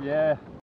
yeah.